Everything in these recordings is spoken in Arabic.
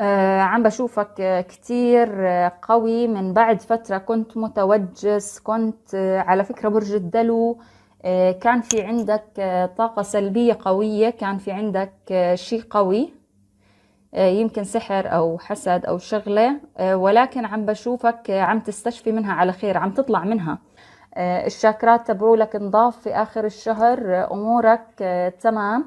آه عم بشوفك كتير قوي. من بعد فترة كنت متوجس كنت آه، على فكرة برج الدلو آه، كان في عندك آه، طاقة سلبية قوية كان في عندك شيء قوي يمكن سحر أو حسد أو شغلة ولكن عم بشوفك عم تستشفي منها على خير عم تطلع منها. الشاكرات تبعولك انضاف في آخر الشهر. أمورك تمام.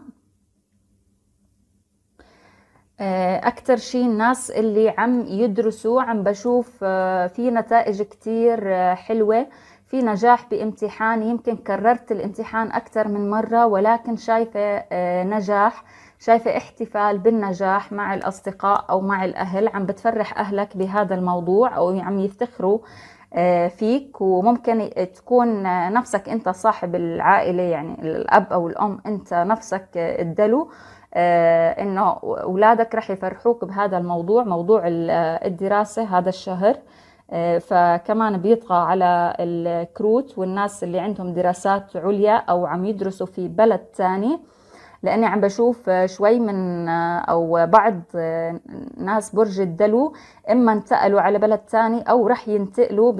أكتر شي الناس اللي عم يدرسوا عم بشوف آه، في نتائج كتير آه، حلوة. في نجاح بامتحان يمكن كررت الامتحان أكتر من مرة ولكن شايفة آه، نجاح شايفة احتفال بالنجاح مع الأصدقاء أو مع الأهل. عم بتفرح أهلك بهذا الموضوع أو عم يفتخروا آه، فيك. وممكن تكون آه، نفسك أنت صاحب العائلة يعني الأب أو الأم أنت نفسك آه، الدلو. آه، إنه اولادك رح يفرحوك بهذا الموضوع موضوع آه، الدراسة هذا الشهر. آه، فكمان بيطغى على الكروت والناس اللي عندهم دراسات عليا أو عم يدرسوا في بلد تاني لأني عم بشوف آه، شوي من آه، أو بعض آه، ناس برج الدلو إما انتقلوا على بلد تاني أو رح ينتقلوا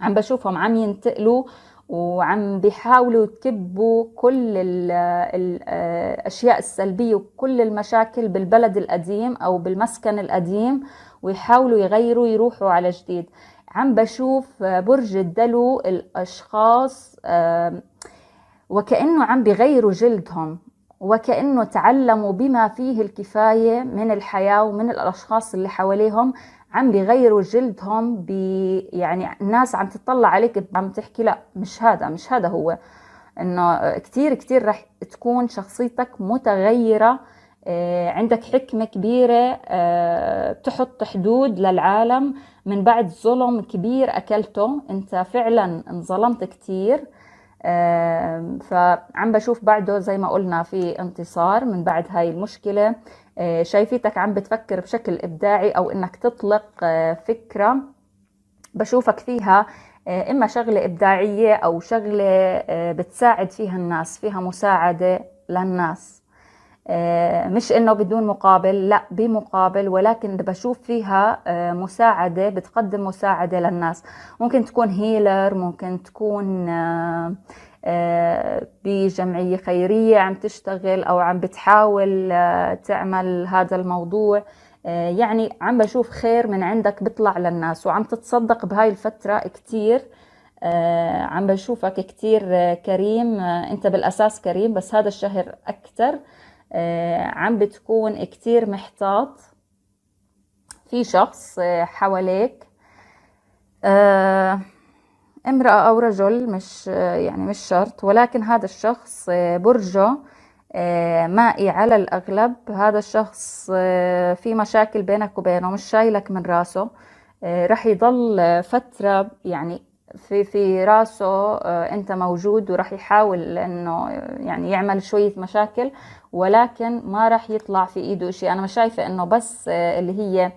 عم بشوفهم عم ينتقلوا وعم بيحاولوا يكبوا كل ال- ال- الأشياء السلبية وكل المشاكل بالبلد القديم أو بالمسكن القديم ويحاولوا يغيروا يروحوا على جديد. عم بشوف برج الدلو الأشخاص وكأنه عم بيغيروا جلدهم وكأنه تعلموا بما فيه الكفاية من الحياة ومن الأشخاص اللي حواليهم عم بيغيروا جلدهم ب يعني الناس عم تطلع عليك عم تحكي لا مش هذا مش هذا هو. إنه كتير كتير رح تكون شخصيتك متغيرة. آه، عندك حكمة كبيرة. آه، بتحط حدود للعالم. من بعد ظلم كبير أكلته. أنت فعلا انظلمت كتير. آم، فعم بشوف بعده زي ما قلنا في انتصار من بعد هاي المشكلة. آه، شايفيتك عم بتفكر بشكل إبداعي أو إنك تطلق آه، فكرة بشوفك فيها آه، إما شغلة إبداعية أو شغلة بتساعد فيها الناس فيها مساعدة للناس. مش إنه بدون مقابل لا بمقابل ولكن بشوف فيها آه، مساعدة بتقدم مساعدة للناس. ممكن تكون هيلر ممكن تكون آه، آه، بجمعية خيرية عم تشتغل أو عم بتحاول آه، تعمل هذا الموضوع. آه، يعني عم بشوف خير من عندك بيطلع للناس وعم تتصدق بهاي الفترة كتير. آه، عم بشوفك كتير آه، كريم. آه، أنت بالأساس كريم بس هذا الشهر أكتر. آه، عم بتكون كتير محتاط في شخص آه، حواليك. آه، امرأة أو رجل مش يعني مش شرط. ولكن هذا الشخص آه، برجة آه، مائي على الأغلب. هذا الشخص آه، في مشاكل بينك وبينه مش شايلك من راسه. آه، رح يضل آه، فترة يعني في في راسه آه، أنت موجود ورح يحاول إنه يعني يعمل شوية مشاكل ولكن ما رح يطلع في إيده شيء. أنا مش شايفة إنه بس آه، اللي هي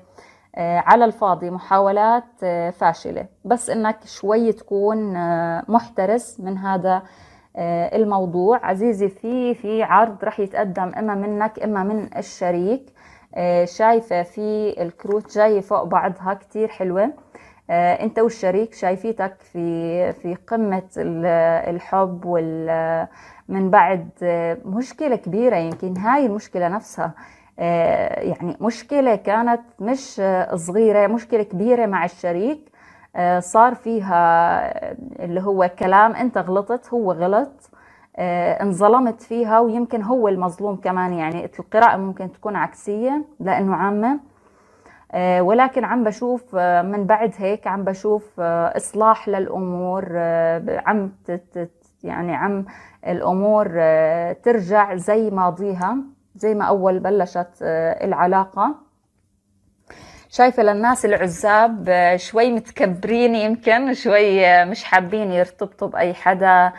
آه، على الفاضي محاولات آه، فاشلة. بس إنك شوي تكون آه، محترس من هذا آه، الموضوع. عزيزي في في عرض رح يتقدم إما منك إما من الشريك. آه، شايفة في الكروت جاية فوق بعضها كتير حلوة. آه، انت والشريك شايفيتك في في ال- الحب وال من بعد آه، مشكلة كبيرة يمكن هاي المشكلة نفسها. آه، يعني مشكلة كانت مش آه، صغيرة مشكلة كبيرة مع الشريك. آه، صار فيها آه، اللي هو كلام انت غلطت هو غلط آه، انظلمت فيها ويمكن هو المظلوم كمان. يعني القراءة ممكن تكون عكسية لأنه عامة آه، ولكن عم بشوف آه، من بعد هيك عم بشوف آه، آه، ب- عم يعني عم الأمور آه، ترجع زي ماضيها زي ما أول بلشت آه، العلاقة. شايفة للناس العزاب آه، شوي متكبرين يمكن شوي آه، مش حابين يرتبطوا بأي حدا. آه،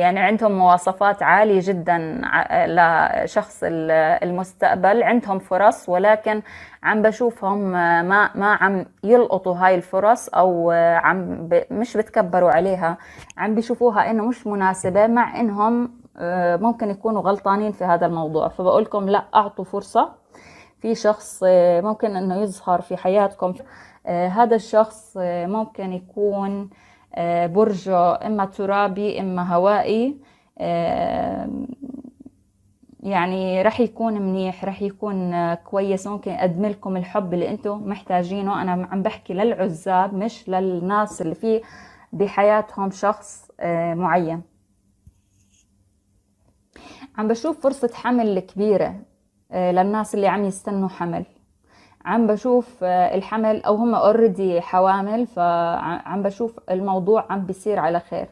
يعني عندهم مواصفات عالية جدا لشخص ال- المستقبل. عندهم فرص ولكن عم بشوفهم آه، ما ما عم يلقطوا هاي الفرص آه، عم ب- مش بتكبروا عليها. عم بيشوفوها إنه مش مناسبة مع إنهم آه، ممكن يكونوا غلطانين في هذا الموضوع. فبقولكم لا أعطوا فرصة. في شخص آه، ممكن إنه يظهر في حياتكم. آه، هذا الشخص آه، ممكن يكون برجه إما ترابي إما هوائي. يعني رح يكون منيح رح يكون كويس. ممكن يقدم لكم الحب اللي أنتم محتاجينه. أنا عم بحكي للعزاب مش للناس اللي في بحياتهم شخص معين. عم بشوف فرصة حمل كبيرة آه، للناس اللي عم يستنوا حمل. عم بشوف آه، الحمل أو هم اوريدي حوامل فعم بشوف الموضوع عم بيصير على خير.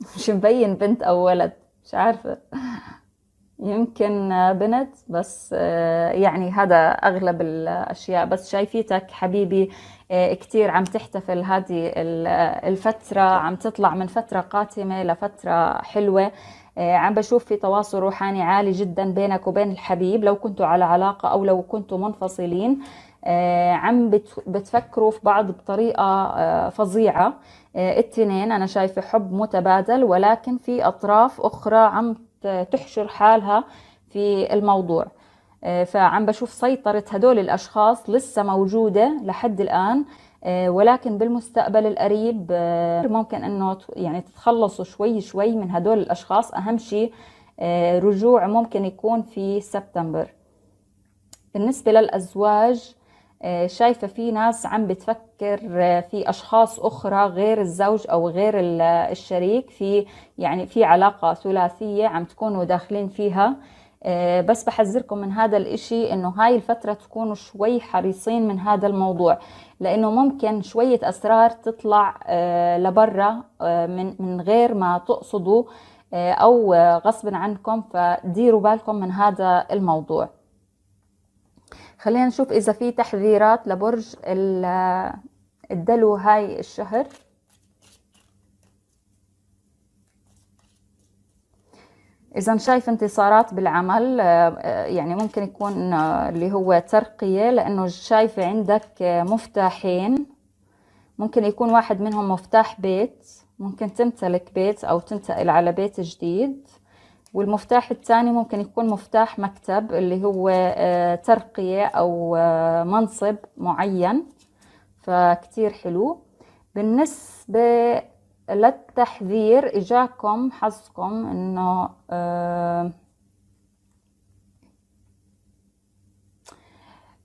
مش مبين بنت أو ولد؟ مش عارفة. يمكن بنت بس آه، يعني هذا أغلب الأشياء. بس شايفيتك حبيبي كتير عم تحتفل هذه الفترة عم تطلع من فترة قاتمة لفترة حلوة. آه، عم بشوف في تواصل روحاني عالي جدا بينك وبين الحبيب لو كنتوا على علاقة أو لو كنتوا منفصلين. آه، عم بتفكروا في بعض بطريقة آه، فظيعة. التنين أنا شايفة حب متبادل ولكن في أطراف أخرى عم تحشر حالها في الموضوع. فعم بشوف سيطرة هدول الأشخاص لسه موجودة لحد الآن. آه، ولكن بالمستقبل القريب آه، ممكن إنه يعني تتخلصوا شوي شوي من هدول الأشخاص. أهم شيء آه، رجوع ممكن يكون في سبتمبر. بالنسبة للأزواج شايفة في ناس عم بتفكر في أشخاص أخرى غير الزوج أو غير الشريك في يعني في علاقة ثلاثية عم تكونوا داخلين فيها. بس بحذركم من هذا الإشي إنه هاي الفترة تكونوا شوي حريصين من هذا الموضوع لإنه ممكن شوية أسرار تطلع آه، لبرا آه، من من غير ما تقصدوا آه، أو غصب عنكم فديروا بالكم من هذا الموضوع. خلينا نشوف إذا في تحذيرات لبرج الدلو هاي الشهر. إذا شايف انتصارات بالعمل آه، آه، يعني ممكن يكون آه، اللي هو ترقية لأنه شايفة عندك مفتاحين. ممكن يكون واحد منهم مفتاح بيت ممكن تمتلك بيت أو تنتقل على بيت جديد. والمفتاح الثاني ممكن يكون مفتاح مكتب اللي هو ترقية أو منصب معين. فكتير حلو. بالنسبة للتحذير اجاكم حظكم إنه آه،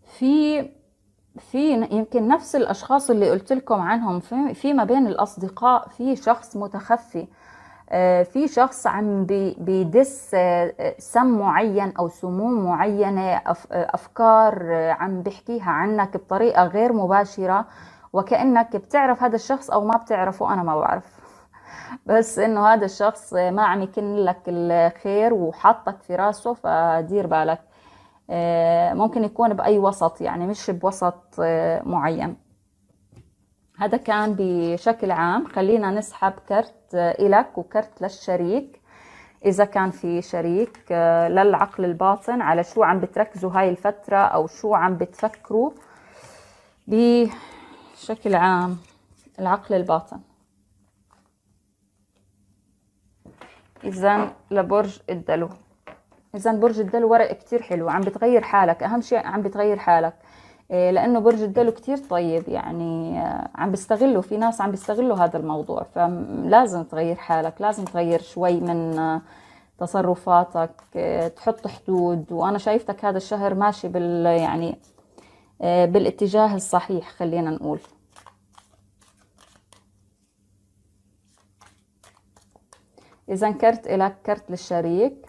في في يمكن نفس الأشخاص اللي قلت لكم عنهم في, في ما بين الأصدقاء في شخص متخفي آه، في شخص عم بيدس آه، سم معين أو سموم معينة أفكار عم بيحكيها عنك بطريقة غير مباشرة. وكأنك بتعرف هذا الشخص أو ما بتعرفه أنا ما بعرف. بس إنه هذا الشخص ما عم يكن لك الخير وحاطك في راسه فدير بالك. آه، ممكن يكون بأي وسط يعني مش بوسط آه، معين. هذا كان بشكل عام. خلينا نسحب كرت إلك وكرت للشريك. إذا كان في شريك آه، للعقل الباطن على شو عم بتركزوا هاي الفترة أو شو عم بتفكروا بشكل عام العقل الباطن. إذا لبرج الدلو. إذا برج الدلو ورق كتير حلو عم بتغير حالك. أهم شيء عم بتغير حالك. إيه، لأنه برج الدلو كتير طيب يعني آه، عم بيستغلوا في ناس عم بيستغلوا هذا الموضوع فلازم تغير حالك لازم تغير شوي من آه، تصرفاتك آه، تحط حدود. وأنا شايفتك هذا الشهر ماشي بال يعني بالاتجاه الصحيح خلينا نقول. إذا كرت إلك كرت للشريك.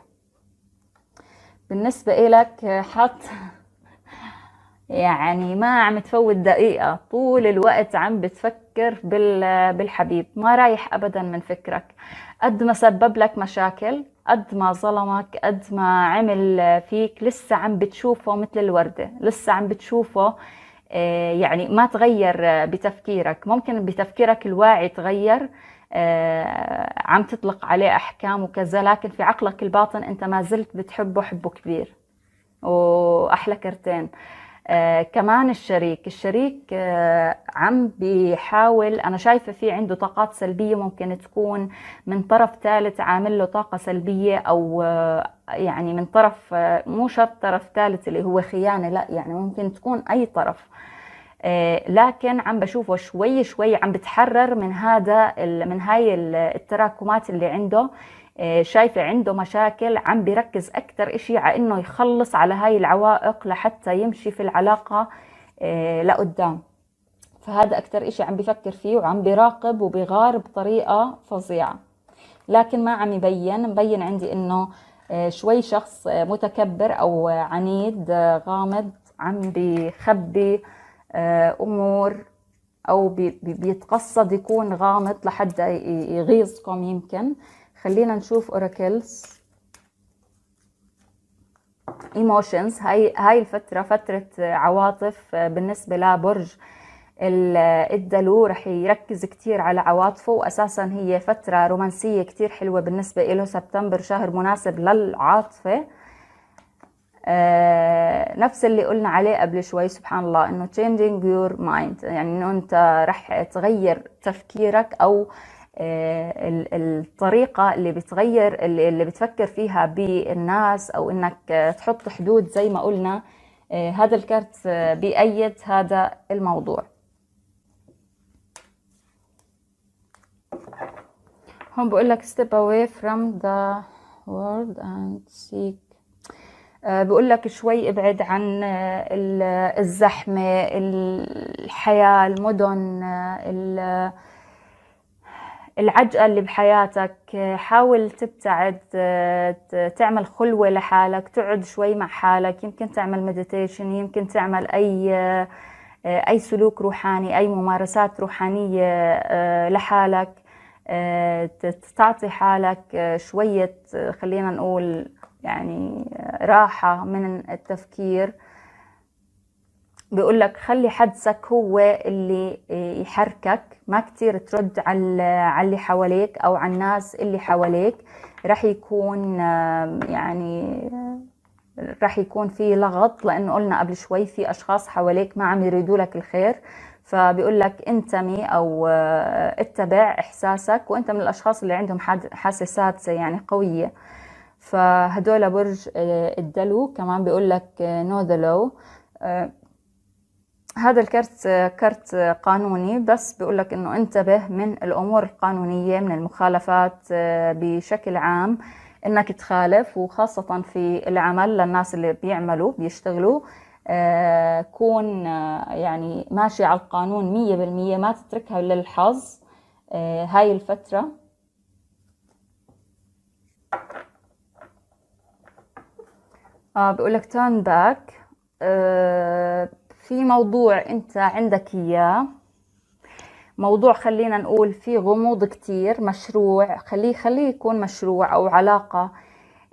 بالنسبة إلك حط يعني ما عم تفوت دقيقة طول الوقت عم بتفكر بالحبيب. ما رايح أبدا من فكرك. قد ما سبب لك مشاكل قد ما ظلمك قد ما عمل فيك لسه عم بتشوفه مثل الوردة لسه عم بتشوفه آه، يعني ما تغير بتفكيرك. ممكن بتفكيرك الواعي تغير آه، عم تطلق عليه أحكام وكذا لكن في عقلك الباطن أنت ما زلت بتحبه حبه كبير. وأحلى كرتين. آه كمان الشريك. الشريك آه عم بيحاول أنا شايفة في عنده طاقات سلبية ممكن تكون من طرف ثالث عامل له طاقة سلبية أو آه يعني من طرف آه مو شرط طرف ثالث اللي هو خيانة لا يعني ممكن تكون أي طرف. آه لكن عم بشوفه شوي شوي عم بتحرر من هذا من هاي التراكمات اللي عنده. شايفة عنده مشاكل عم بيركز أكتر إشي على إنه يخلص على هاي العوائق لحتى يمشي في العلاقة آه، لقدام. فهذا أكتر إشي عم بفكر فيه وعم بيراقب وبيغار بطريقة فظيعة. لكن ما عم يبين مبين عندي إنه آه، شوي شخص متكبر أو عنيد غامض عم بيخبي أمور أو بيتقصد يكون غامض لحتى يغيظكم يمكن. خلينا نشوف oracles emotions هاي هاي الفترة فترة عواطف بالنسبة لبرج الدلو رح يركز كتير على عواطفه واساسا هي فترة رومانسية كتير حلوة بالنسبة له سبتمبر شهر مناسب للعاطفة. آه نفس اللي قلنا عليه قبل شوي سبحان الله إنه changing your mind يعني إنه أنت رح تغير تفكيرك أو آه، الطريقة اللي بتغير اللي بتفكر فيها بالناس أو إنك تحط حدود زي ما قلنا آه، هذا الكارت بيأيد هذا الموضوع. هون بقول لك step away from the world and seek. آه، بقول لك شوي ابعد عن الزحمة الحياة المدن العجقة اللي بحياتك حاول تبتعد تعمل خلوة لحالك تقعد شوي مع حالك يمكن تعمل مديتيشن يمكن تعمل أي أي سلوك روحاني أي ممارسات روحانية آه، لحالك آه، تعطي حالك شوية خلينا نقول يعني راحة من التفكير. بيقول لك خلي حدسك هو اللي يحركك ما كتير ترد على اللي حواليك أو على الناس اللي حواليك. رح يكون يعني رح يكون في لغط لأنه قلنا قبل شوي في أشخاص حواليك ما عم يريدوا لك الخير. فبيقول لك انتمي أو اتبع إحساسك وأنت من الأشخاص اللي عندهم حاسسات يعني قوية. فهدول برج الدلو. كمان بيقول لك نو ذا لو. هذا الكرت كرت قانوني بس بيقول لك إنه انتبه من الأمور القانونية من المخالفات آه، بشكل عام إنك تخالف وخاصة في العمل للناس اللي بيعملوا بيشتغلوا. آه، كون آه، يعني ماشي على القانون مية بالمية ما تتركها للحظ. هاي الفترة. آه بقول لك turn back. في موضوع انت عندك اياه. موضوع خلينا نقول فيه غموض كتير مشروع خليه خليه يكون مشروع أو علاقة.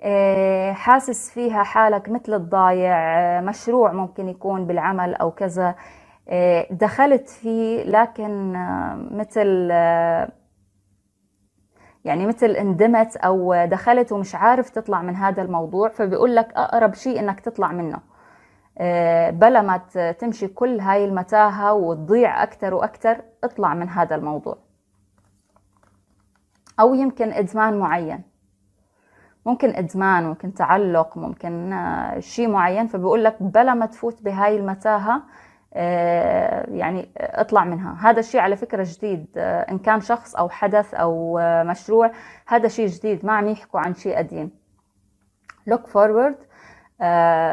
آه، حاسس فيها حالك مثل الضايع آه، مشروع ممكن يكون بالعمل أو كذا. آه، دخلت فيه لكن مثل يعني مثل اندمت أو دخلت ومش عارف تطلع من هذا الموضوع فبيقول لك أقرب شيء إنك تطلع منه. بلا ما تمشي كل هاي المتاهة وتضيع أكتر وأكتر اطلع من هذا الموضوع. أو يمكن إدمان معين. ممكن إدمان ممكن تعلق ممكن آه، شيء معين. فبقول لك بلا ما تفوت بهاي المتاهة آه، يعني اطلع منها. هذا الشيء على فكرة جديد إن كان شخص أو حدث أو مشروع هذا شيء جديد. ما عم يحكوا عن شيء قديم. Look forward. آه،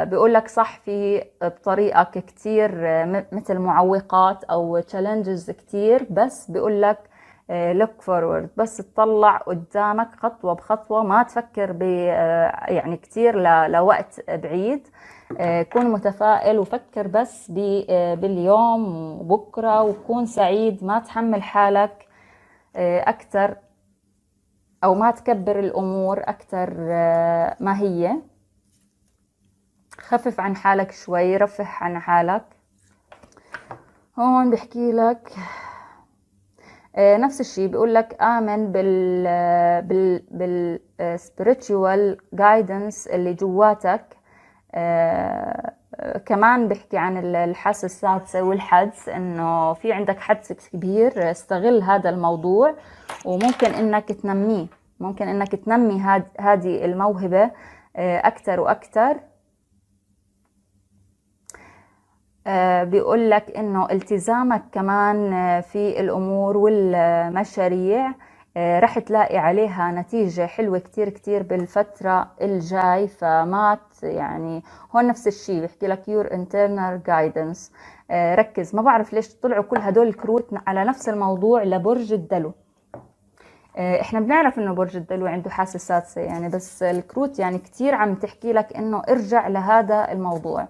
بيقول لك صح في بطريقك كتير آه، مثل معوقات أو تشالنجز كتير بس بيقول لك لوك آه، فورورد بس تطلع قدامك خطوة بخطوة ما تفكر ب يعني كتير لوقت بعيد. كون متفائل وفكر بس باليوم وبكرة وكون سعيد ما تحمل حالك أكثر أو ما تكبر الأمور أكثر ما هي. خفف عن حالك شوي رفح عن حالك. هون بحكي لك آه، نفس الشيء بيقول لك آمن بال بال بال spiritual guidance اللي جواتك. آه، كمان بحكي عن الحاسة السادسة والحدس إنه في عندك حدس كبير استغل هذا الموضوع وممكن إنك تنميه ممكن إنك تنمي هذه الموهبة أكثر وأكثر بيقول لك إنه التزامك كمان في الأمور والمشاريع رح تلاقي عليها نتيجة حلوة كتير كتير بالفترة الجاي فما يعني هون نفس الشيء. بيحكي لك your internal guidance. ركز. ما بعرف ليش طلعوا كل هدول الكروت على نفس الموضوع لبرج الدلو. إحنا بنعرف إنه برج الدلو عنده حاسة سادسة يعني بس الكروت يعني كتير عم تحكي لك إنه ارجع لهذا الموضوع.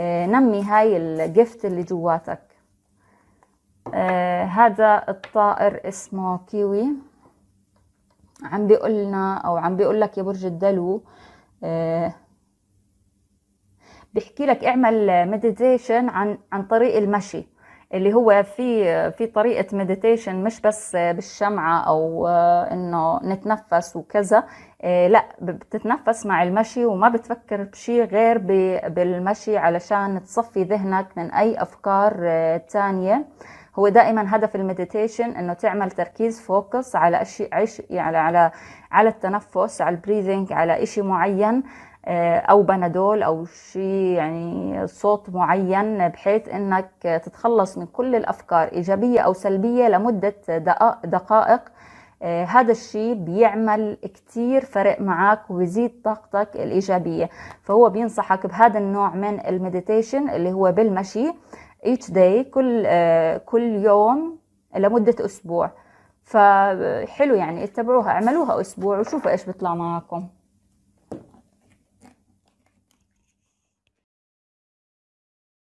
نمي هاي ال gift اللي جواتك. هذا الطائر اسمه كيوي. عم بيقول لنا أو عم بيقول لك يا برج الدلو آه بيحكي لك اعمل meditation عن عن طريق المشي. اللي هو في في طريقة meditation مش بس بالشمعة أو آه إنه نتنفس وكذا آه لا بتتنفس مع المشي وما بتفكر بشيء غير بالمشي علشان تصفي ذهنك من أي أفكار تانية. هو دائما هدف ال meditation إنه تعمل تركيز focus على أشي يعني على على التنفس على ال breathing على إشي معين. أو pendulum أو شيء يعني صوت معين بحيث إنك تتخلص من كل الأفكار إيجابية أو سلبية لمدة دقائق. هذا الشيء بيعمل كتير فرق معك وبيزيد طاقتك الإيجابية. فهو بينصحك بهذا النوع من المديتيشن اللي هو بالمشي each day كل uh, كل يوم لمدة أسبوع. فحلو يعني اتبعوها اعملوها أسبوع وشوفوا إيش بيطلع معكم.